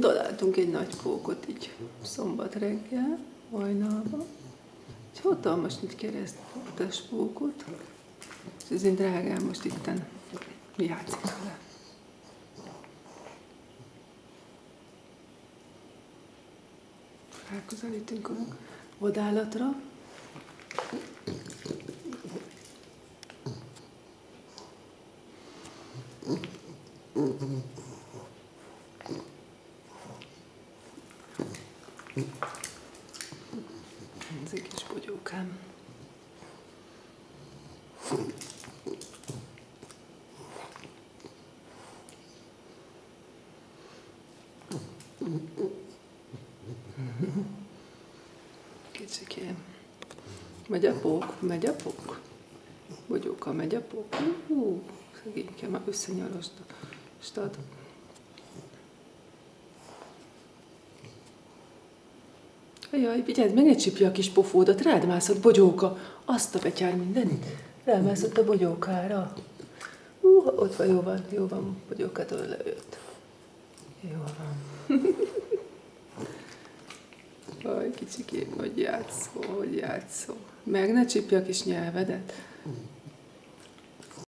Találtunk egy nagy pókot így szombat reggel, hajnalban. Egy hatalmas nagy keresztes pókot. És az én drágám most itten játszik vele. Ráközelítünk a vadállatra. Ez egy kis bogyókám. Kicsikém. Megy a pók, megy a pók. Bogyóka, megy a pók. Hú, szegényke, már összenyarostad. Jaj, vigyázz, meg ne csipja a kis pofódat, rád mászott bogyóka. Azt a betyár mindenit. Rámászott a bogyókára. Hú, ott van, jó van, jó van, bogyókától lejött. Jó van. Aj, kicsikém, hogy játszol, hogy játszol. Meg ne csipja a kis nyelvedet.